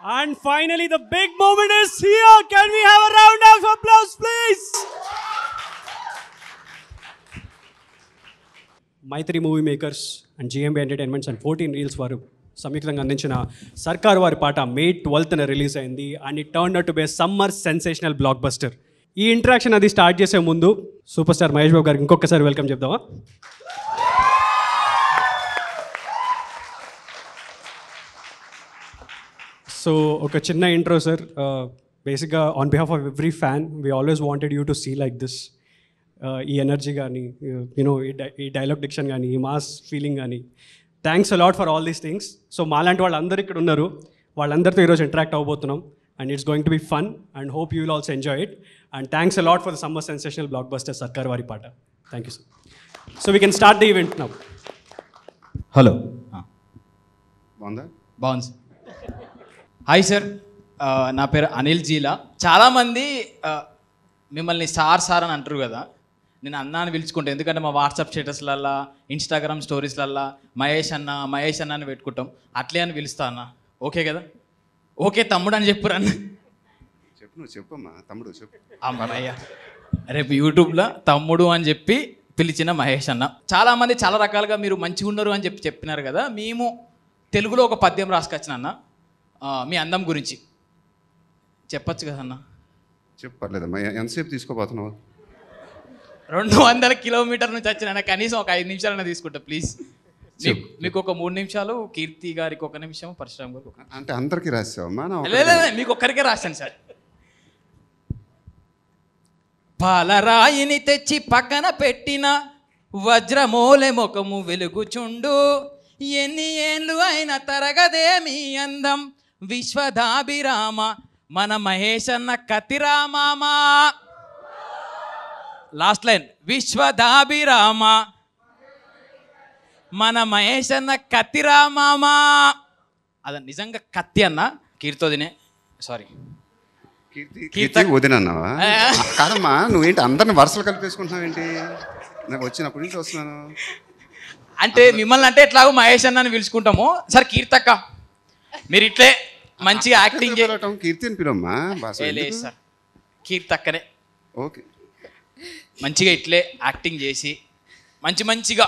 And finally, the big moment is here. Can we have a round of applause, please? Mythri movie makers and GMB entertainments and fourteen reels వారు సంయుక్తంగా అందించిన Sarkar Vaari Paata May ట్వెల్త్న release అయింది and it turn to be summer sensational blockbuster ఈ interaction అది start చేసే ముందు super star Mahesh Babu గారికి ఇంకొకసారి వెల్కమ్ చెప్దామా సో ఒక చిన్న ఇంట్రో సార్ బేసిక్గా on behalf of every fan we always wanted you to see like this ఈ ఎనర్జీ కానీ యూనో ఈ డై ఈ డైలాగ్ డిక్షన్ కానీ ఈ మాస్ ఫీలింగ్ కానీ thanks a lot for all these things so మాలాంటి వాళ్ళందరూ ఇక్కడ ఉన్నారు. వాళ్ళందరితో ఈరోజు interact అవబోతున్నాం and it's going to be fun and hope you will also enjoy it and thanks a lot for the summer sensational black buster Sarkar Vaari Paata thank you sir so we can start the event now hello బాగుందా? బాగుంది sir hi sir నా పేరు అనిల్ జీలా. చాలామంది మిమ్మల్ని sir sir అని అంటారు కదా. నేను అన్న అని పిలుచుకుంటాను ఎందుకంటే మా వాట్సాప్ స్టేటస్లల్లా ఇన్స్టాగ్రామ్ స్టోరీస్లల్లా మహేష్ అన్న మహేష్ అన్న అని పెట్టుకుంటాం. అట్లే అని పిలుస్తా అన్న. ఓకే కదా? ఓకే తమ్ముడు అని చెప్పురు అన్న. చెప్పు నువ్వు చెప్పమ్మా. తమ్ముడు చెప్పు. అమ్మయ్య రేపు యూట్యూబ్లో తమ్ముడు అని చెప్పి పిలిచిన మహేష్ అన్న. చాలామంది చాలా రకాలుగా మీరు మంచిగా ఉన్నారు అని చెప్పి చెప్పినారు కదా. మేము తెలుగులో ఒక పద్యం రాసుకొచ్చిన అన్న. మీ అందం గురించి. చెప్పొచ్చు కదా అన్న? చెప్పు పర్లేదమ్మా ఎ- ఎంతసేపు తీసుకోబోతున్నావు? రెండు వందల కిలోమీటర్ నుంచి వచ్చిన కనీసం ఒక ఐదు నిమిషాలన్నా తీసుకుంటా ప్లీజ్. మీకు ఒక మూడు నిమిషాలు కీర్తి గారికి ఒక నిమిషం పరశురామ్ గారికి అంటే అందరికీ రాసావమ్మా? మీకు ఒక్కరికే రాశాను సార్. పాలరాయిని తెచ్చి పక్కన పెట్టిన వజ్రమూలె ముఖము వెలుగుచుండు. ఎన్ని ఏండ్లు అయిన తరగదే మీ అందం. విశ్వదాభిరామ మన మహేష్ అన్న కతిరామామా. లాస్ట్ లైన్ విశ్వదాభిరామ మన మహేష్ అన్న కత్తిరామామా అద నిజంగా కత్తి అన్న? కీర్తోదినే సారీ కీర్తి కీర్త- కీర్తి వదినన్నావా కాదమ్మా నువ్వేంటి అందరిని వరుసలు కలిపేసుకుంటున్నావు ఏంటి? నాకు వచ్చినప్పటి నుంచి వస్తున్నాను. అంటే మిమ్మల్ని అంటే ఎట్లాగో మహేష్ అన్న అని పిలుచుకుంటాము. సార్ కీర్తక్క మీరు ఇట్లే మంచిగా యాక్టింగ్ చే- పిలవటం కీర్తి అని పిలవమ్మా బాసు. ఏ, లేదు సార్. కీర్తక్కనే ఓకే. మంచిగా ఇట్లే యాక్టింగ్ చేసి మంచి మంచిగా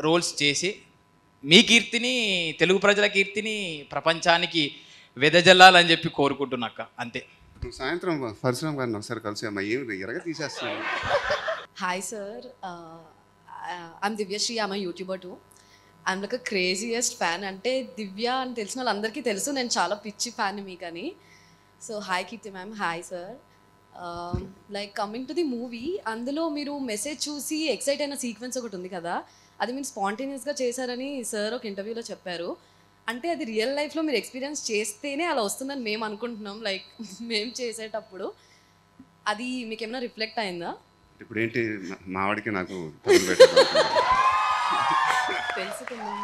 రోల్స్ చేసి మీ కీర్తిని తెలుగు ప్రజల కీర్తిని ప్రపంచానికి వెదజల్లాలని చెప్పి కోరుకుంటున్నాక అంతే. నువ్వు సాయంత్రం పరశురామ్ గారిని ఒకసారి కలిసి అమ్మా ఏమి ఎరగ తీసేస్తున్నాను Hi, sir. Uh, uh, I'm Divya Shri. I'm like YouTuber fan అంటే దివ్య అని తెలిసిన వాళ్ళందరికీ తెలుసు. నేను చాలా పిచ్చి fan మీకని. So hi Keerthi ma'am hi sir like coming to the movie అందులో మీరు మెసేజ్ చూసి ఎక్సైట్ అయిన సీక్వెన్స్ ఒకటి ఉంది కదా? అది మీరు స్పాంటేనియస్గా చేశారని సార్ ఒక ఇంటర్వ్యూలో చెప్పారు. అంటే అది రియల్ లైఫ్లో మీరు ఎక్స్పీరియన్స్ చేస్తేనే అలా వస్తుందని మేము అనుకుంటున్నాం. లైక్ మేము చేసేటప్పుడు. అది మీకు ఏమైనా రిఫ్లెక్ట్ అయిందా? ఇప్పుడు ఏంటి మావాడికి నాకు తెలుసుకుందాం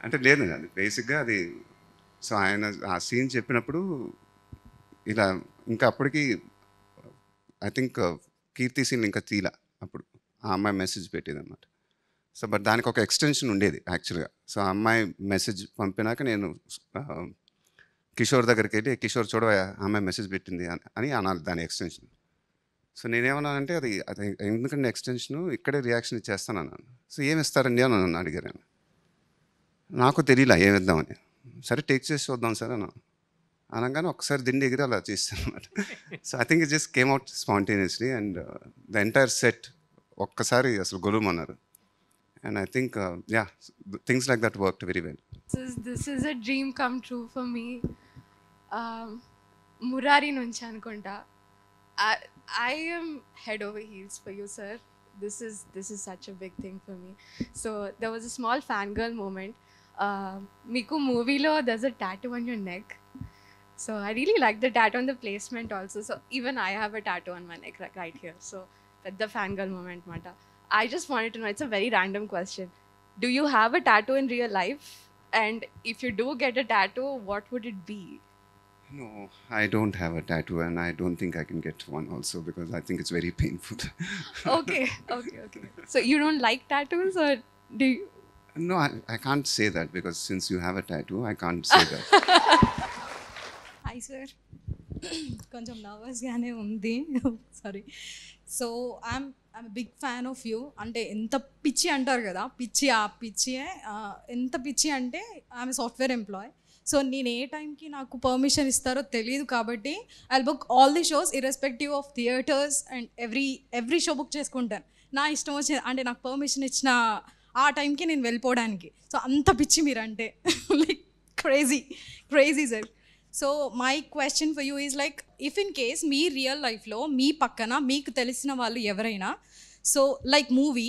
అంటే లేదు అది బేసిక్గా అది సో ఆయన ఆ సీన్ చెప్పినప్పుడు ఇలా ఇంకా అప్పటికి I think uh, Keerthi scene ఇంకా తీల అప్పుడు. ఆ అమ్మాయి మెసేజ్ పెట్టేది అనమాట సో బట్ దానికి ఒక ఎక్స్టెన్షన్ ఉండేది యాక్చువల్గా సో ఆ అమ్మాయి మెసేజ్ పంపినాక నేను కిషోర్ దగ్గరికి వెళ్ళి కిషోర్ చూడ ఆ అమ్మాయి మెసేజ్ పెట్టింది అని అనాలి దాని ఎక్స్టెన్షన్ సో నేనేమన్నానంటే అది అది ఎందుకంటే ఎక్స్టెన్షన్ ఇక్కడే రియాక్షన్ ఇచ్చేస్తాను అన్నాను సో ఏమి ఇస్తారండి అని నన్ను అడిగారు నాకు తెలియలా ఏం ఇద్దామని సరే టేక్ చేసి చూద్దాం సార్ అన్న అనగానే ఒకసారి దిండి ఎగిరి అలా చేస్తాను అనమాట so I think it just came out spontaneously and uh, the entire set ఒక్కసారి అసలు గొలుమన్నారు. And I think uh, yeah things like that work very well. This is, a dream come true for me Murari నుంచి అనుకుంటా. I am head over heels for you, sir. This is this is such a big thing for me. So there was a small fangirl moment. Uh, Miku Movilo, there's a tattoo on your neck. So I really like the tattoo and the placement also. So even I have a tattoo on my neck right here. So the fangirl moment mata. I just wanted to know, it's a very random question. Do you have a tattoo in real life? And if you do get a tattoo, what would it be? No, I don't have a tattoo and I don't think I can get one also because I think it's very painful. Okay, okay, okay. So you don't like tattoos or do you? No, I, I can't say that because since you have a tattoo, I can't say that. Hi sir కొంచెం నర్వస్గానే ఉంది sorry so I'm I'm big fan of you అంటే ఎంత పిచ్చి అంటారు కదా పిచ్చి ఆ పిచ్చియే ఆ, ఎంత పిచ్చి అంటే ఆమె సాఫ్ట్వేర్ ఎంప్లాయ్ సో నేను ఏ టైంకి నాకు పర్మిషన్ ఇస్తారో తెలియదు కాబట్టి I book all the shows irrespective of theatres and every every show book చేసుకుంటాను. నా ఇష్టం వచ్చి అంటే నాకు పర్మిషన్ ఇచ్చిన ఆ టైంకి నేను వెళ్ళిపోవడానికి. సో అంత పిచ్చి మీరంటే. Like crazy crazy sir so my question for you is like if in case me real లైఫ్లో మీ పక్కన మీకు తెలిసిన వాళ్ళు ఎవరైనా సో లైక్ మూవీ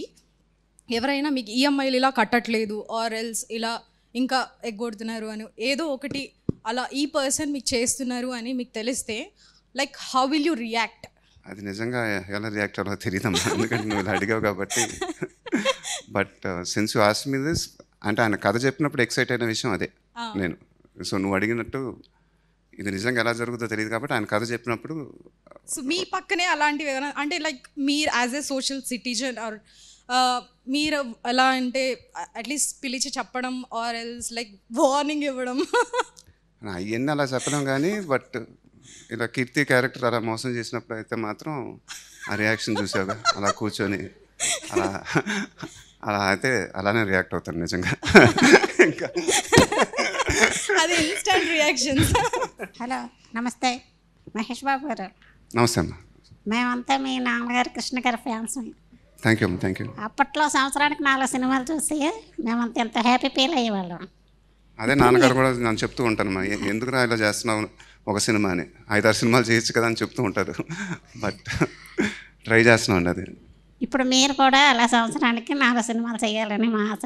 ఎవరైనా మీకు ఈఎంఐలు ఇలా కట్టట్లేదు ఆర్ ఎల్స్ ఇలా ఇంకా ఎగ్గొడుతున్నారు అని ఏదో ఒకటి అలా ఈ పర్సన్ మీకు చేస్తున్నారు అని మీకు తెలిస్తే like how will you react? అది నిజంగా ఎలా రియాక్ట్ అవ్వాలో తెలియదమ్మా ఎందుకంటే నువ్వు ఇలా అడిగావు కాబట్టి. But since you ask me this అంటే ఆయన కథ చెప్పినప్పుడు ఎక్సైట్ అయిన విషయం అదే నేను. సో నువ్వు అడిగినట్టు ఇది నిజంగా ఎలా జరుగుతుందో తెలియదు కాబట్టి ఆయన కథ చెప్పినప్పుడు సో మీ పక్కనే అలాంటివి అంటే లైక్ మీరు as a social citizen or మీరు ఎలా అంటే అట్లీస్ట్ పిలిచి చెప్పడం ఆర్ ఎల్స్ లైక్ వార్నింగ్ ఇవ్వడం. అవన్నీ అలా చెప్పలేం కానీ బట్ ఇలా కీర్తి క్యారెక్టర్ అలా మోసం చేసినప్పుడు అయితే మాత్రం ఆ రియాక్షన్ చూసావుగా అలా కూర్చొని అలా అలా అయితే అలానే రియాక్ట్ అవుతాను నిజంగా. ఇంకా అది ఇన్స్టెంట్ రియాక్షన్స్ హలో నమస్తే. మహేష్ బాబు గారు. నమస్తే అమ్మా. మేమంతా మీ నాన్నగారు కృష్ణ గారి fans. Thank you thank you అప్పట్లో సంవత్సరానికి నాలుగు సినిమాలు చూసి మేమంతా ఎంత హ్యాపీ ఫీల్ అయ్యేవాళ్ళం. అదే నాన్నగారు కూడా నేను చెప్తూ ఉంటాను మా ఎందుకు ఇలా చేస్తున్నావు ఒక సినిమా అని ఐదారు సినిమాలు చేయొచ్చు కదా అని చెప్తూ ఉంటారు. బట్ ట్రై చేస్తున్నాం అది. ఇప్పుడు మీరు కూడా అలా సంవత్సరానికి నాలుగు సినిమాలు చేయాలని మా ఆశ.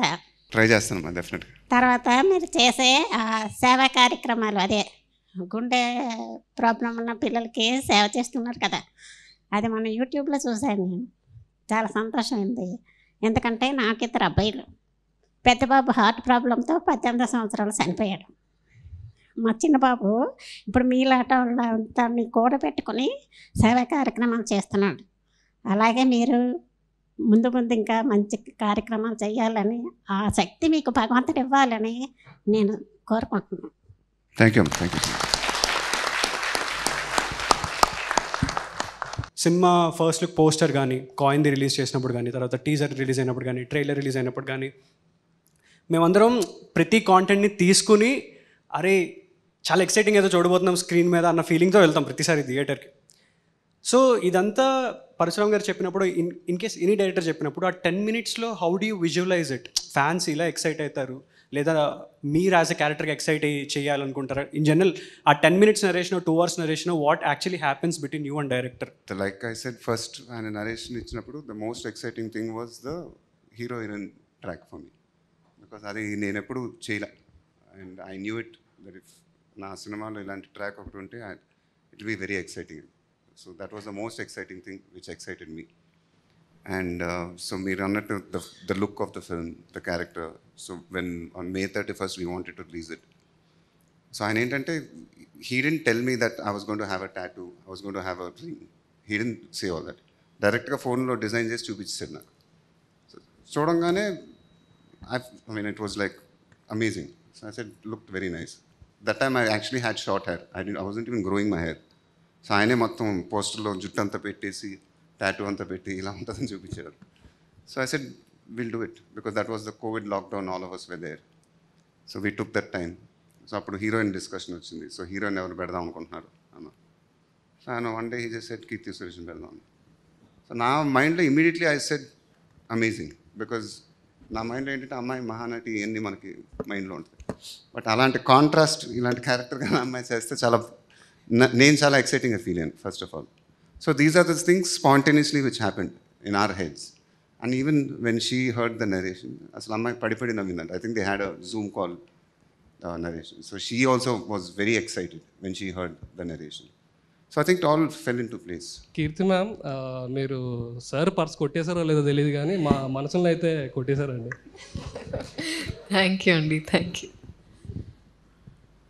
ట్రై చేస్తానమ్మా డెఫినెట్గా తర్వాత మీరు చేసే సేవా కార్యక్రమాలు అదే గుండె ప్రాబ్లం ఉన్న పిల్లలకి సేవ చేస్తున్నారు కదా. అది మన యూట్యూబ్లో చూశాను నేను. చాలా సంతోషమైంది. ఎందుకంటే నాకు ఇద్దరు అబ్బాయిలు. పెద్ద బాబు హార్ట్ ప్రాబ్లంతో పద్దెనిమిది సంవత్సరాలు చనిపోయాడు. మా చిన్న బాబు ఇప్పుడు మీలాట కూడ కూడబెట్టుకొని సేవా కార్యక్రమాలు చేస్తున్నాడు. అలాగే మీరు ముందు ముందు ఇంకా మంచి కార్యక్రమాలు చేయాలని ఆ శక్తి మీకు భగవంతుడు ఇవ్వాలని నేను కోరుకుంటున్నాను. Thank you thank you cinema first look poster కానీ కాయిన్ది రిలీజ్ చేసినప్పుడు కానీ తర్వాత టీజర్ రిలీజ్ అయినప్పుడు కానీ ట్రైలర్ రిలీజ్ అయినప్పుడు కానీ మేమందరం ప్రతి కాంటెంట్ని తీసుకుని అరే చాలా ఎక్సైటింగ్ ఏదో చూడబోతున్నాం స్క్రీన్ మీద అన్న ఫీలింగ్తో వెళ్తాం ప్రతిసారి థియేటర్కి సో ఇదంతా పరశురామ్ గారు చెప్పినప్పుడు in in case any director చెప్పినప్పుడు ఆ టెన్ మినిట్స్లో how do you visualize it fans ఇలా ఎక్సైట్ అవుతారు. లేదా మీరు యాజ్ ఎ క్యారెక్టర్కి ఎక్సైట్ అయ్యి చేయాలనుకుంటారా? ఇన్ జనరల్ ఆ ten minutes narration two hours narration what actually happens between you and director like I said first ఆయన నరేషన్ ఇచ్చినప్పుడు the most exciting thing was the hero heroine track for me because అది నేను ఎప్పుడు చేయలే. And I knew it that if నా సినిమాలో ఇలాంటి track ఒకటి ఉంటే it be very exciting so that was the most exciting thing which excited me and so మీరు అన్నట్టు the the look of the film the character so when on May thirty first we wanted to release it so ఆయన ఏంటంటే he didn't tell me that I was gonna have a tattoo I was gonna have a ring he didn't say all that డైరెక్ట్గా ఫోన్లో design చేసి చూపించారు నాకు So, చూడంగానే I I mean it was like amazing so I said look very nice that time I actually had short hair I I wasn't even growing my hair so ఆయనే మొత్తం పోస్టర్లో జుట్టు అంతా పెట్టేసి టాటూ అంతా పెట్టి ఇలా ఉంటుందని చూపించారు. So I said will do it because that was the covid lockdown all of us were so we took that time so అప్పుడు హీరోయిన్ డిస్కషన్ వచ్చింది. సో హీరోయిన్ ఎవరు పెడదాం అనుకుంటున్నారు? అన్న. సో ఆయన one day he just said Keerthy Suresan పెడదాం so నా మైండ్లో immediately I said amazing because నా మైండ్లో ఏంటంటే అమ్మాయి మహానటి ఇవన్నీ మనకి మైండ్లో ఉంటాయి. బట్ అలాంటి కాంట్రాస్ట్ ఇలాంటి క్యారెక్టర్ కానీ అమ్మాయి చేస్తే చాలా నేను చాలా ఎక్సైటింగ్గా ఫీల్ అయ్యాను first of all so these are the things spontaneously which happened in our heads and even when she heard the narration అసలు అమ్మాయి పడిపడి నవ్విందంట I think they had a zoom call uh, narration. So she also was very excited when she heard the narration. So I think it all fell into place. Keerthy ma'am ఆ, మీరు sir purse కొట్టేశారో లేదో తెలియదు కానీ మా మనసులో అయితే కొట్టేశారండి థ్యాంక్ యూ అండి థ్యాంక్ యూ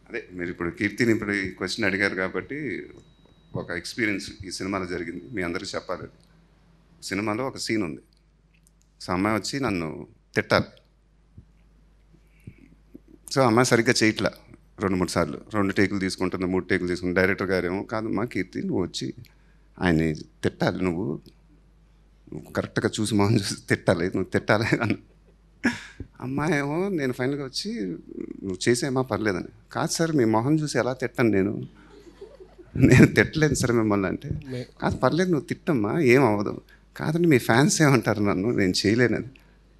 అదే మీరు ఇప్పుడు కీర్తిని ఇప్పుడు ఈ క్వశ్చన్ అడిగారు కాబట్టి ఒక ఎక్స్పీరియన్స్ ఈ సినిమాలో జరిగింది మీ అందరికీ చెప్పాలి. సినిమాలో ఒక సీన్ ఉంది సో అమ్మాయి వచ్చి నన్ను తిట్టాలి సో అమ్మాయి సరిగ్గా చేయట్లా. రెండు మూడు సార్లు. రెండు టేకులు తీసుకుంటుంది మూడు టేకులు తీసుకుంటుంది. డైరెక్టర్ గారేమో కాదమ్మా కీర్తి నువ్వు వచ్చి ఆయన్ని తిట్టాలి. నువ్వు నువ్వు కరెక్ట్గా చూసి మొహం చూసి తిట్టాలి. నువ్వు తిట్టాలి అన్న. అమ్మాయి ఏమో నేను ఫైనల్గా వచ్చి నువ్వు చేసేమా పర్లేదని. కాదు సార్ మీ మొహం చూసి ఎలా తిట్టాను నేను? నేను తిట్టలేను సార్ మిమ్మల్ని అంటే. కాదు పర్లేదు నువ్వు తిట్టమ్మా ఏం అవ్వదు. కాదండి మీ ఫ్యాన్స్ ఏమంటారు నన్ను? నేను చేయలేనది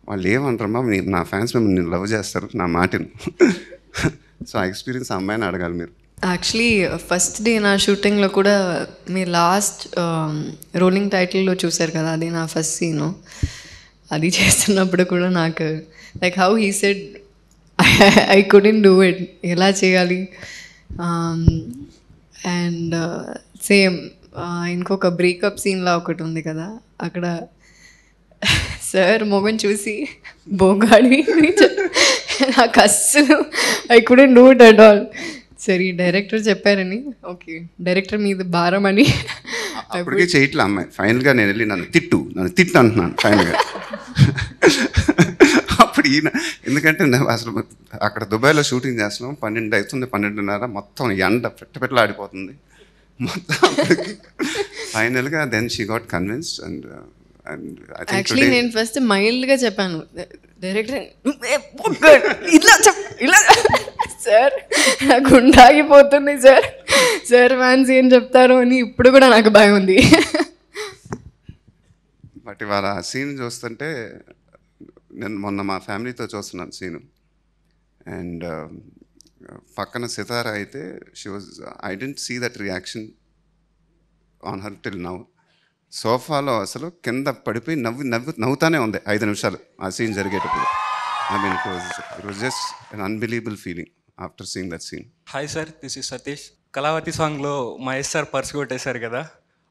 వాళ్ళు ఏమంటారమ్మా మీ నా ఫ్యాన్స్ మిమ్మల్ని నేను లవ్ చేస్తారు నా మాటను సో ఆ ఎక్స్పీరియన్స్ అమ్మాయిని అడగాలి మీరు. యాక్చువల్లీ ఫస్ట్ డే నా షూటింగ్లో కూడా మీరు లాస్ట్ రోలింగ్ టైటిల్లో చూశారు కదా అది నా ఫస్ట్ సీను. అది చేస్తున్నప్పుడు కూడా నాకు like how he said I couldn't do it ఎలా చేయాలి? అండ్ సేమ్ uh, uh, ఇంకొక బ్రేకప్ సీన్లా ఒకటి ఉంది కదా. అక్కడ సార్ మొమెంట్ చూసి బోగాడి నాకు అస్సలు I couldn't do it at all సరే డైరెక్టర్ చెప్పారని. ఓకే డైరెక్టర్ మీద భారం అని. అప్పటికే చేయట్లే అమ్మాయి. ఫైనల్గా నేను వెళ్ళి నన్ను తిట్టు నన్ను తిట్టు అంటున్నాను ఫైనల్గా అప్పుడు ఈయన ఎందుకంటే నేను అసలు అక్కడ దుబాయ్లో షూటింగ్ చేస్తున్నాం పన్నెండు అవుతుంది పన్నెండున్నర మొత్తం ఎండ పెట్ట పెట్టలు ఆడిపోతుంది. ఫైనల్గా then she got convince and actually నేను ఫస్ట్ మైల్డ్గా చెప్పాను. డైరెక్టర్ ఇలా చెప్ ఇలా సార్ నాకు ఉండాగిపోతుంది సార్. సార్ ఫ్యాన్స్ ఏం చెప్తారు అని ఇప్పుడు కూడా నాకు భయం ఉంది. బట్ ఇవాళ ఆ సీన్ చూస్తుంటే నేను మొన్న మా ఫ్యామిలీతో చూస్తున్నాను సీను అండ్ పక్కన సితార అయితే she was I didn't see that reaction on her till now సోఫాలో అసలు కింద పడిపోయి నవ్వి నవ్వు నవ్వుతానే ఉంది ఐదు నిమిషాలు ఆ సీన్ జరిగేటప్పుడు. I mean it was it was just un unbelievable feeling after seeing that scene hi sir this is Satish Kalavathi సాంగ్లో మహేష్ సార్ పర్స్ కొట్టేశారు కదా?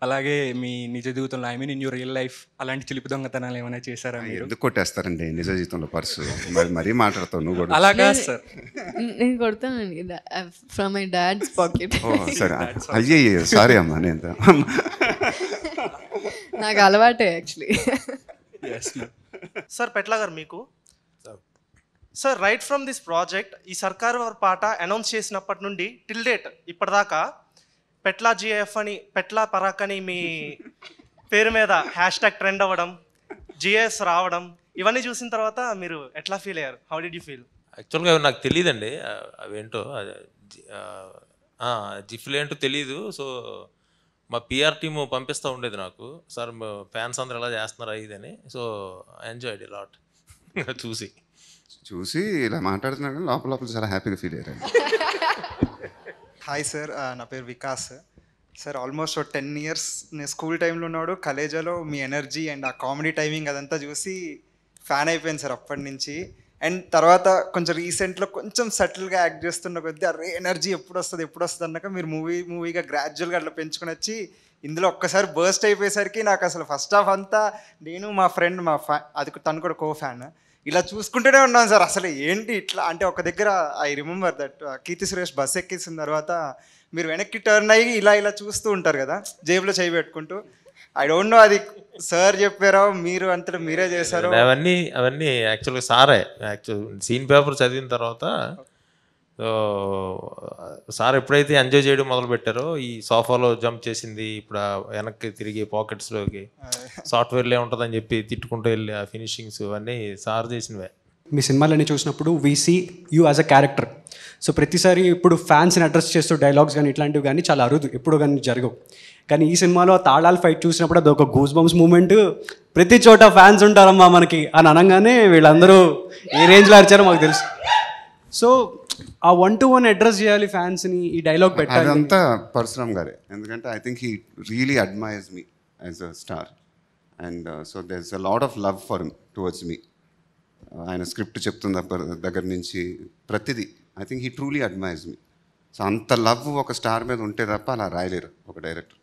అలాగే మీ నిజ జీవితంలో I mean in your real life అలాంటి చిలిపి దొంగతనాలు ఏమైనా చేశారా మీరు? ఎందుకు కొట్టేస్తారండి నిజ జీవితంలో పర్సు? మరి మరీ మాట్లాడతావు నువ్వు కూడా. అలా కాదు సార్ నేను కొడతానండి. ఫ్రమ్ మై డాడ్స్ పాకెట్ ఓ సరే. అయ్యయ్యో సారీ అమ్మా నేను నాకు అలవాటే యాక్చువల్లీ సార్ పెట్ల గారు మీకు? Sir right from this project ఈ సర్కార్ వారి పాట అనౌన్స్ చేసినప్పటి నుండి టిల్ డేట్ ఇప్పటిదాకా పెట్లా జిఎఫ్ అని పెట్లా పరాక్ అని మీ పేరు మీద హ్యాష్ ట్యాగ్ ట్రెండ్ అవ్వడం జిఎస్ రావడం ఇవన్నీ చూసిన తర్వాత మీరు ఎట్లా ఫీల్ అయ్యారు? హౌ డిడ్ యూ ఫీల్ యాక్చువల్గా అవి నాకు తెలియదండి అవేంటో జిఫ్లు ఏంటో తెలియదు సో మా పిఆర్ టీమ్ పంపిస్తూ ఉండేది నాకు. సార్ ఫ్యాన్స్ అందరూ ఎలా చేస్తున్నారా ఇదని. సో ఎంజాయ్డ్ లాట్ చూసి. చూసి ఇలా మాట్లాడుతున్నాడు లోపల లోపల చాలా హ్యాపీగా ఫీల్ అయ్యారు హాయ్ సార్ uh, నా పేరు వికాస్. సార్ ఆల్మోస్ట్ ఒక టెన్ ఇయర్స్ నేను స్కూల్ టైంలో ఉన్నాడు. కలేజాలో మీ ఎనర్జీ అండ్ ఆ కామెడీ టైమింగ్ అదంతా చూసి ఫ్యాన్ అయిపోయింది సార్ అప్పటి నుంచి. అండ్ తర్వాత కొంచెం రీసెంట్లో కొంచెం సటిల్గా యాక్ట్ చేస్తున్న కొద్దీ అరే ఎనర్జీ ఎప్పుడు వస్తుంది ఎప్పుడు వస్తుంది అన్నాక మీరు మూవీ మూవీగా గ్రాడ్యువల్గా అట్లా పెంచుకొని వచ్చి ఇందులో ఒక్కసారి బర్స్ట్ అయిపోయేసరికి నాకు అసలు ఫస్ట్ హాఫ్ అంతా నేను మా ఫ్రెండ్ మా ఫ్యా అది తను కూడా కో ఫ్యాన్ ఇలా చూసుకుంటూనే ఉన్నాను సార్. అసలు ఏంటి ఇట్లా? అంటే ఒక దగ్గర I remember that Keerthy Suresh bus ఎక్కేసిన తర్వాత మీరు వెనక్కి టర్న్ అయ్యి ఇలా ఇలా చూస్తూ ఉంటారు కదా జేబులో చేయి పెట్టుకుంటూ. ఐ డోంట్ నో అది సార్ చెప్పారో మీరు అంతటా మీరే చేశారో. అవన్నీ అవన్నీ యాక్చువల్గా సారే. యాక్చువల్ సీన్ పేపర్ చదివిన తర్వాత సార్ ఎప్పుడైతే ఎంజాయ్ చేయడం మొదలు పెట్టారో ఈ సోఫాలో జంప్ చేసింది ఇప్పుడు వెనక్కి తిరిగి పాకెట్స్లోకి సాఫ్ట్వేర్లో ఉంటుందని చెప్పి తిట్టుకుంటూ వెళ్ళి ఆ ఫినిషింగ్స్ అవన్నీ సార్ చేసినవే. మీ సినిమాలన్నీ చూసినప్పుడు we see you as a character so ప్రతిసారి ఇప్పుడు ఫ్యాన్స్ని అడ్రస్ చేస్తూ డైలాగ్స్ కానీ ఇట్లాంటివి కానీ చాలా అరుదు ఎప్పుడు కానీ జరగవు. కానీ ఈ సినిమాలో తాళాలు ఫైట్ చూసినప్పుడు అది ఒక గూస్ బంప్స్ మూమెంట్ ప్రతి చోట ఫ్యాన్స్ ఉంటారమ్మా మనకి అని అనగానే వీళ్ళందరూ ఏ రేంజ్లో అరిచారో మాకు తెలుసు. సో ఆ వన్ టు వన్ అడ్రస్ చేయాలి ఫ్యాన్స్ని ఈ డైలాగ్ పెట్టాలి అదంతా పరశురామ్ గారే. ఎందుకంటే I think he really admires me as a star and so there a lot of love for towards me ఆయన స్క్రిప్ట్ చెప్తున్న దగ్గర- దగ్గర నుంచి ప్రతిదీ I think he truly admires me so అంత లవ్ ఒక స్టార్ మీద ఉంటే తప్ప అలా రాయలేరు ఒక director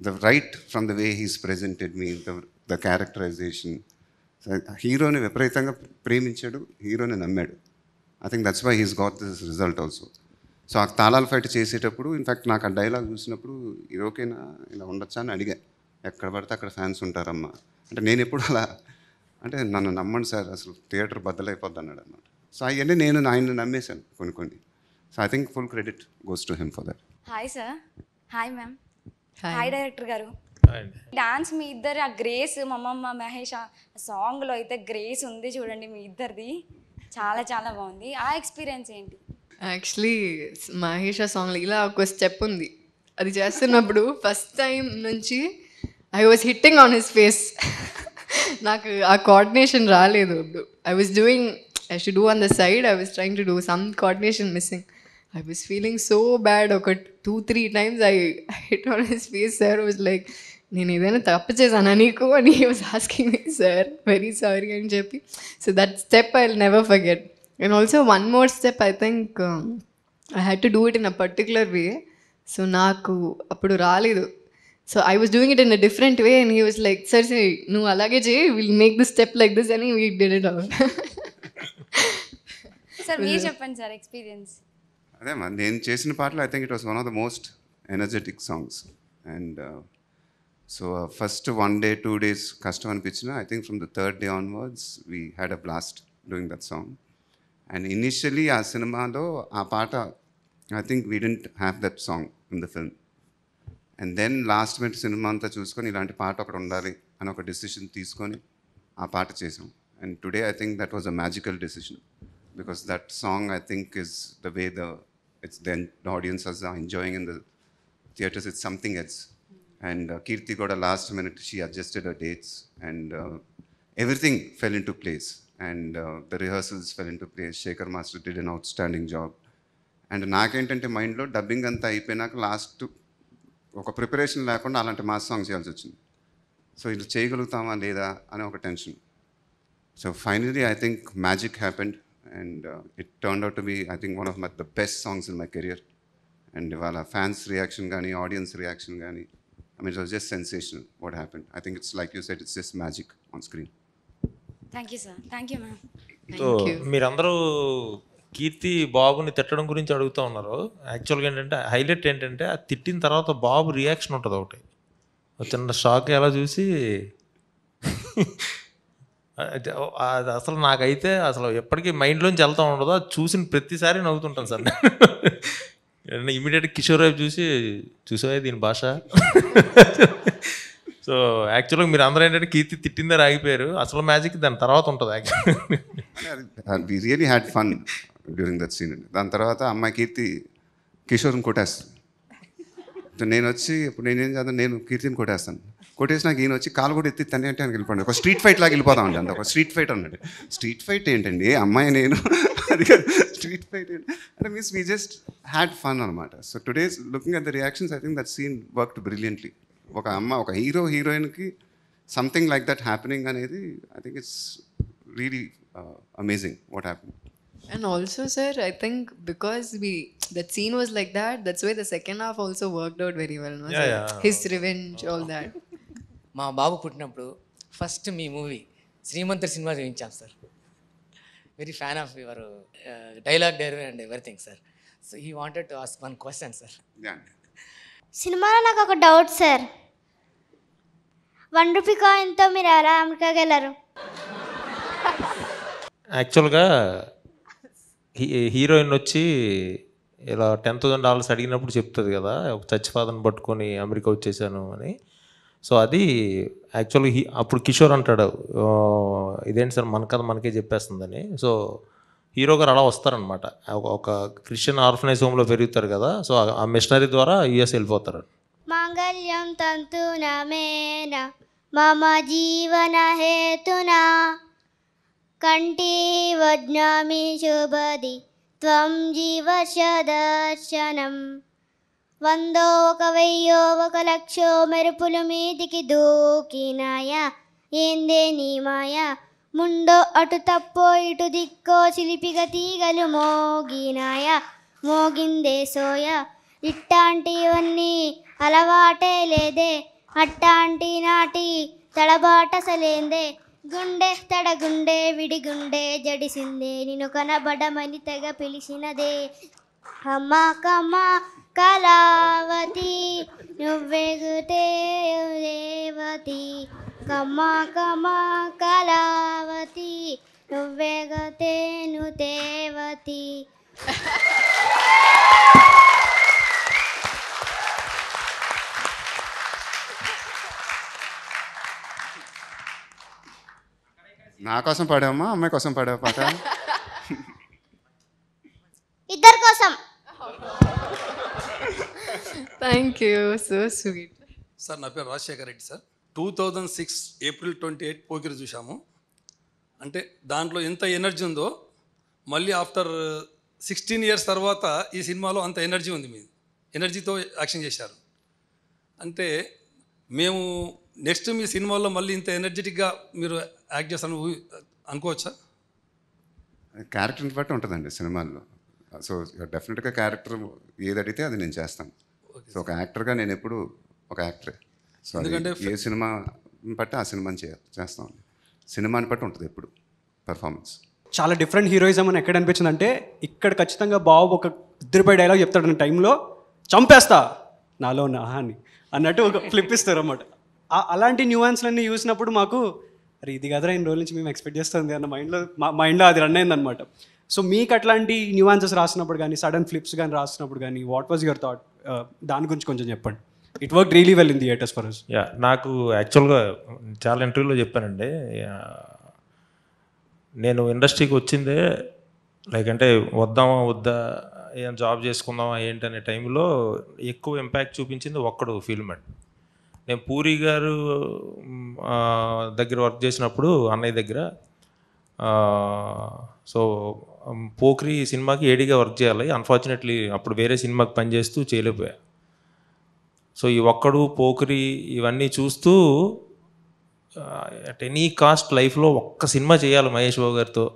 the right from the way he's presented me the the characterization హీరోని విపరీతంగా ప్రేమించాడు హీరోని నమ్మాడు. I think that's why he's got this result also so ఆ తాళాలు ఫైట్ చేసేటప్పుడు ఇన్ఫాక్ట్ నాకు ఆ డైలాగ్ చూసినప్పుడు ఇది ఓకేనా ఇలా ఉండొచ్చా అని అడిగా. ఎక్కడ పడితే అక్కడ ఫ్యాన్స్ ఉంటారమ్మా. అంటే నేను ఎప్పుడు అలా అంటే నన్ను నమ్మండి సార్ అసలు థియేటర్ బద్దలైపోద్ది అన్నాడు అన్నమాట. సో అవన్నీ నేను ఆయన నమ్మేశాను కొన్ని కొన్ని. So I think full credit goes to him for that hi sir hi ma'am Hi. Hi director గారు. డాన్స్ మీ ఇద్దరు ఆ గ్రేస్ మమ్మమ్మ మహేష్ ఆ సాంగ్లో అయితే గ్రేస్ ఉంది చూడండి మీ ఇద్దరిది. చాలా చాలా బాగుంది. ఆ ఎక్స్పీరియన్స్ ఏంటి? యాక్చువల్లీ మహేష్ ఆ సాంగ్లో ఇలా ఒక స్టెప్ ఉంది. అది చేస్తున్నప్పుడు ఫస్ట్ టైం నుంచి I was hitting on his face నాకు ఆ కోఆర్డినేషన్ రాలేదు ఇప్పుడు I was doing I should do on the side I was trying to do some coordination missing I was feeling so bad ఒక two three times I hit on his face sir was like నేను ఏదైనా తప్పు చేశానా నీకు అని was asking me sir very sorry అని చెప్పి. So that step I never forget and also one more step I think I had to do it in a particular way so నాకు అప్పుడు రాలేదు. So I was doing it in a different way and he was like sir సరే నువ్వు అలాగే చేయి will make this step like this అని we did it out sir మీరు చెప్పండి సార్ ఎక్స్పీరియన్స్ అదే నేను చేసిన పాటలు I think it was one of the most energetic songs and so first one day two days కష్టం అనిపించిన I think from the third day onwards we had a blast doing that song and initially ఆ సినిమాలో ఆ పాట I think we didn't have that song in the film and then last minute cinema అంతా చూసుకొని ఇలాంటి పాట ఒకటి ఉండాలి అని ఒక డెసిషన్ తీసుకొని ఆ పాట చేసాం and today I think that was a magical decision because that song I think is the way the it's then the audiences are enjoying in the theaters. It's something else. And uh, Kirti got a last minute. She adjusted her dates, and uh, everything fell into place. And uh, the rehearsals fell into place. Shekhar Master did an outstanding job. And నాకేంటంటే మైండ్లో dubbing అంతా అయిపోయినాక last ఒక preparation లేకుండా అలాంటి mass song చేయాల్సి వచ్చింది so ఇది చేయగలుగుతామా లేదా అనే ఒక tension so finally I think magic happened and it turn out be I think one of my the best songs in my career and వాళ్ళ ఫ్యాన్స్ రియాక్షన్ కానీ ఆడియన్స్ రియాక్షన్ కానీ I mean it was just sensational what happened I think it's like you said it's just magic on screen thank you sir thank you ma'am so మీరందరూ కీర్తి బాబుని తిట్టడం గురించి అడుగుతూ ఉన్నారు. యాక్చువల్గా ఏంటంటే హైలైట్ ఏంటంటే ఆ తిట్టిన తర్వాత బాబు రియాక్షన్ ఉంటుంది ఒకటి. ఒక చిన్న షాక్ ఎలా చూసి అది అది అసలు నాకైతే అసలు ఎప్పటికీ మైండ్లోంచి వెళ్తూ ఉండదు. అది చూసిన ప్రతిసారి నవ్వుతుంటాను సార్ నేను. ఇమీడియట్ కిషోర్ వైపు చూసి చూసావే దీని భాష. సో యాక్చువల్గా మీరు అందరూ ఏంటంటే కీర్తి తిట్టిందే ఆగిపోయారు. అసలు మ్యాజిక్ దాని తర్వాత ఉంటుంది actually really had fun during that scene దాని తర్వాత అమ్మాయి కీర్తి కిషోర్ని కొట్టేస్తాను నేను వచ్చి ఇప్పుడు నేనేం చేద్దాం? నేను కీర్తిని కొట్టేస్తాను. కొట్టేసినాక ఈయన వచ్చి కాలు కూడా ఎత్తి తనే అంటే వెళ్ళిపోండి ఒక స్ట్రీట్ ఫైట్ లాగా వెళ్ళిపోతామండి అంత. ఒక స్ట్రీట్ ఫైట్ అన్నాడు. స్ట్రీట్ ఫైట్ ఏంటండి? అమ్మాయి నేను అది స్ట్రీట్ ఫైట్ అంటే means we just had fun అనమాట so today's looking at the reactions I think that scene worked brilliantly ఒక అమ్మ ఒక హీరో హీరోయిన్కి సంథింగ్ లైక్ దట్ హ్యాపెనింగ్ అనేది I think it's really amazing what happen And also, sir, I think because we that scene was like that, that's why the second half also worked out very well. No, Yeah, sir? yeah. His revenge, all that. మా బాబు పుట్టినప్పుడు first మీ movie Srimanthudu cinema చూపించాం sir very fan of your dialogue delivery and everything sir. So he wanted to ask one question sir. సినిమాలో నాకు ఒక doubt sir. One rupee కాయిన్తో మీరు ఎలా అమెరికాకి వెళ్ళారు యాక్చువల్గా హీ హీరోయిన్ వచ్చి ఇలా టెన్ థౌసండ్ డాలర్స్ అడిగినప్పుడు చెప్తుంది కదా ఒక చర్చ్ ఫాదర్ని పట్టుకొని అమెరికా వచ్చేసాను అని. సో అది యాక్చువల్గా హీ అప్పుడు కిషోర్ అంటాడు ఇదేంటి సార్ మన కథ మనకే చెప్పేస్తుందని. సో హీరో గారు అలా వస్తారనమాట ఒక- క్రిస్టియన్ ఆర్ఫనైజ్ హోమ్లో పెరుగుతారు కదా సో ఆ మిషనరీ ద్వారా యుఎస్ వెళ్ళిపోతారు. మాంగళ్యం తంతునమేన మమ జీవన హేతునా కంటి వజ్ఞామి శుభది త్వం జీవశ దర్శనం వందో ఒక వెయ్యో ఒక లక్షో మెరుపులు మీదికి దూకినాయా. ఏందే నీ మాయా? ముండో అటు తప్పో ఇటు దిక్కో చిలిపిగ తీగలు మోగినాయా. మోగిందే సోయా. ఇట్టాంటివన్నీ అలవాటే లేదే. అట్టాంటి నాటి తడబాటసలేందే. గుండె తడ గుండె జడిసిందే. నిన్ను కనబడమని తెగ పిలిచినదే. అమ్మా కమ్మా కళావతి నువ్వెగుతే దేవతి. కమ్మ కమ్మ కళావతి నువ్వేగతేను దేవతి నా కోసం పాడావమ్మా అమ్మాయి కోసం పాడావా పాట? ఇద్దరి కోసం. Thank you so sweet sir నా పేరు Rajasekhar Reddy sir. Two thousand six April twenty eight Pokiri చూసాము అంటే దాంట్లో ఎంత ఎనర్జీ ఉందో మళ్ళీ ఆఫ్టర్ సిక్స్టీన్ ఇయర్స్ తర్వాత ఈ సినిమాలో అంత ఎనర్జీ ఉంది మీది. ఎనర్జీతో యాక్షన్ చేశారు. అంటే మేము నెక్స్ట్ మీ సినిమాలో మళ్ళీ ఇంత ఎనర్జెటిక్గా మీరు యాక్ట్ చేస్తారని ఊహి- అనుకోవచ్చా? క్యారెక్టర్ని బట్టి ఉంటుందండి సినిమాల్లో. సో డెఫినెట్గా క్యారెక్టర్ ఏది అడిగితే అది నేను చేస్తాను. సో ఒక యాక్టర్గా నేను ఎప్పుడు ఒక యాక్టరే. సో ఎందుకంటే ఏ సినిమా బట్టి ఆ సినిమాని చే చేస్తాం. సినిమాని బట్టి ఉంటుంది ఎప్పుడు పర్ఫార్మెన్స్. చాలా డిఫరెంట్ హీరోయిజం అని ఎక్కడ అనిపించింది అంటే ఇక్కడ ఖచ్చితంగా బాబు ఒక ఇద్దరిపై డైలాగ్ చెప్తాడు టైంలో చంపేస్తా నాలో నా అని అన్నట్టు ఒక ఫ్లిప్ ఇస్తారు అన్నమాట అలాంటి న్యూయాన్స్లన్నీ చూసినప్పుడు మాకు అరే ఇది కదరా ఇన్ని రోజుల నుంచి మేము ఎక్స్పెక్ట్ చేస్తుంది అన్న మైండ్లో మా మైండ్లో అది రన్ అయిందనమాట సో మీకు అట్లాంటి న్యూయాన్సెస్ రాసినప్పుడు కానీ సడన్ ఫ్లిప్స్ కానీ రాసినప్పుడు కానీ వాట్ వాజ్ యువర్ థాట్ దాని గురించి కొంచెం చెప్పండి. It work really well in theatres for us yeah నాకు యాక్చువల్గా చాలా ఇంటర్వ్యూలో చెప్పానండి. నేను ఇండస్ట్రీకి వచ్చిందే లైక్ అంటే వద్దామా వద్దా ఏం జాబ్ చేసుకుందామా ఏంటి అనే టైంలో ఎక్కువ ఇంపాక్ట్ చూపించింది ఒక్కడు ఫిల్మ్ నేను పూరి గారు దగ్గర వర్క్ చేసినప్పుడు అన్నయ్య దగ్గర సో పోక్రి సినిమాకి ఏడీగా వర్క్ చేయాలి. అన్ఫార్చునేట్లీ అప్పుడు వేరే సినిమాకి పనిచేస్తూ చేయలేకపోయా. సో ఈ ఒక్కడు పోకిరి ఇవన్నీ చూస్తూ అట్ ఎనీ కాస్ట్ లైఫ్లో ఒక్క సినిమా చేయాలి మహేష్ బాబు గారితో.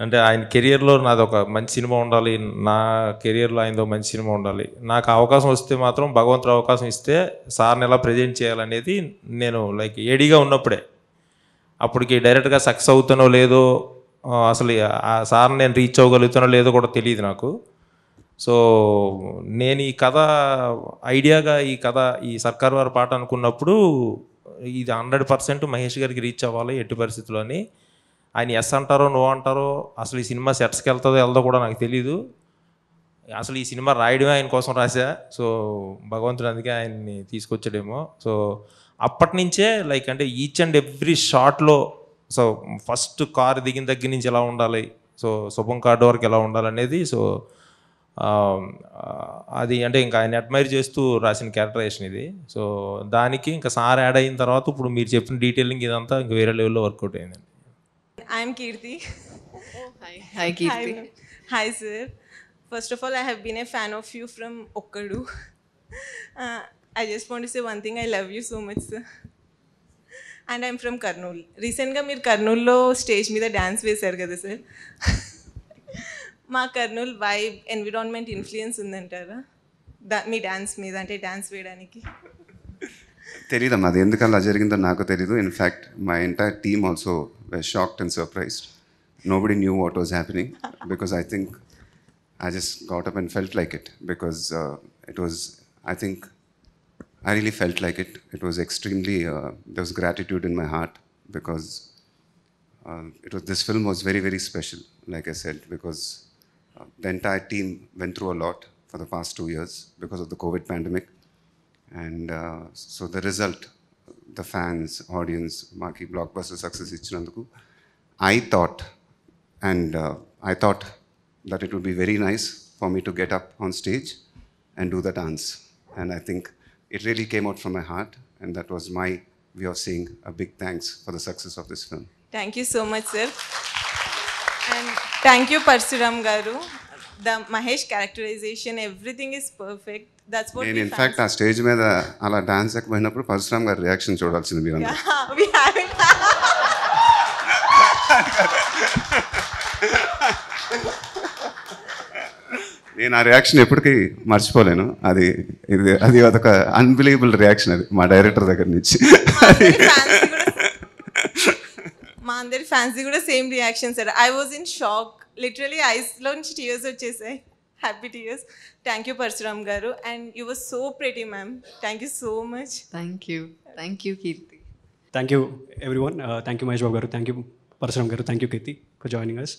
అంటే ఆయన కెరియర్లో నాది ఒక మంచి సినిమా ఉండాలి. నా కెరియర్లో ఆయనతో మంచి సినిమా ఉండాలి. నాకు అవకాశం వస్తే మాత్రం భగవంతుడు అవకాశం ఇస్తే సార్ని ఎలా ప్రజెంట్ చేయాలనేది నేను లైక్ ఏడీగా ఉన్నప్పుడే. అప్పటికి డైరెక్ట్గా సక్సెస్ అవుతానో లేదో అసలు ఆ సార్ని నేను రీచ్ అవ్వగలుగుతానో లేదో కూడా తెలియదు నాకు. సో నేను ఈ కథ ఐడియాగా ఈ కథ ఈ సర్కార్ వారి పాట అనుకున్నప్పుడు ఇది హండ్రెడ్ పర్సెంట్ మహేష్ గారికి రీచ్ అవ్వాలి ఎట్టి పరిస్థితుల్లో అని. ఆయన ఎస్ అంటారో నో అంటారో అసలు ఈ సినిమా సెట్స్కి వెళ్తుందో వెళ్దో కూడా నాకు తెలీదు. అసలు ఈ సినిమా రాయడమే ఆయన కోసం రాశా. సో భగవంతుడు అందుకే ఆయన్ని తీసుకొచ్చాడేమో. సో అప్పటి నుంచే లైక్ అంటే ఈచ్ అండ్ ఎవ్రీ షాట్లో సో ఫస్ట్ కార్ దిగిన దగ్గర నుంచి ఎలా ఉండాలి సో శుభం కార్డు వరకు ఎలా ఉండాలనేది సో ఆ, అది అంటే ఇంకా ఆయన అడ్మైర్ చేస్తూ రాసిన క్యారెక్టరైజేషన్ ఇది సో దానికి ఇంకా సార్ యాడ్ అయిన తర్వాత ఇప్పుడు మీరు చెప్పిన డీటెయిలింగ్ ఇదంతా ఇంకా వేరే లెవెల్లో వర్కౌట్ అయిందండి I'm Kirti. hi. Hi, Kirti. Hi, hi, sir. First of all, I have been a fan of you from Okkadu. Uh, I just want to say one thing. I love you so much, sir. And I'm from Kurnool రీసెంట్గా మీరు కర్నూల్లో stage మీద dance వేశారు కదా sir మా Kurnool vibe environment influence ఉందంటారా? దా మీ dance మీద అంటే డ్యాన్స్ వేయడానికి? తెలియదమ్మా అది ఎందుకు అలా జరిగిందో నాకు తెలీదు. In fact my entire team also shocked and surprised nobody knew what was happening because I think I just got up and felt like it because it was I think I really felt like it. It was extremely, uh, there was gratitude in my heart because uh, it was, this film was very, very special, like I said, because uh, the entire team went through a lot for the past two years because of the COVID pandemic. And uh, so the result, the fans, audience, Maki Blockbuster Success Ichiranduku, I thought, and uh, I thought that it would be very nice for me to get up on stage and do the dance. And I think it really came out from my heart, and that was my way of saying a big thanks for the success of this film. Thank you so much sir and thank you Parasuram garu the Mahesh characterization everything is perfect that's what నేను in fact ఆ stage మీద అలా dance ఎక్కిపోయినప్పుడు Parasuram గారి reaction చూడాల్సింది మీరు we haven't నేను ఆ reaction ఎప్పటికీ మర్చిపోలేను. అది ఇది అది అదొక అన్బిలీవబుల్ రియాక్షన్ అది మా డైరెక్టర్ దగ్గర నుంచి. మా అందరి ఫ్యాన్సీ కూడా same reaction sir I was in shock literally ఐస్లో నుంచి టీయర్స్ వచ్చేసాయి. Happy tears thank you Parasuram garu. And you was so pretty ma'am thank you so much thank you thank you Keerthi thank you everyone thank you Mahesh Babu garu. Thank you Parasuram garu. Thank you Keerthi for joining us